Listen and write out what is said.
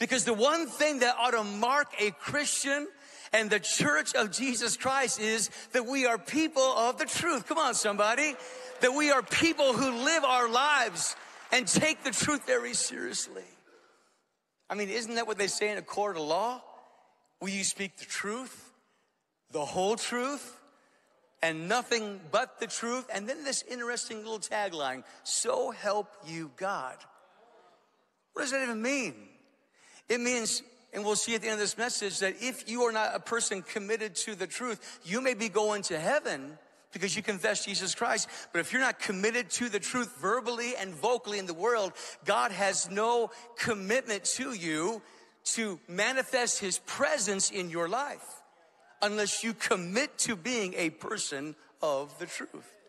Because the one thing that ought to mark a Christian and the church of Jesus Christ is that we are people of the truth. Come on, somebody. That we are people who live our lives and take the truth very seriously. I mean, isn't that what they say in a court of law? Will you speak the truth, the whole truth, and nothing but the truth? And then this interesting little tagline so help you God. What does that even mean? It means, and we'll see at the end of this message, that if you are not a person committed to the truth, you may be going to heaven because you confess Jesus Christ. But if you're not committed to the truth verbally and vocally in the world, God has no commitment to you to manifest his presence in your life unless you commit to being a person of the truth.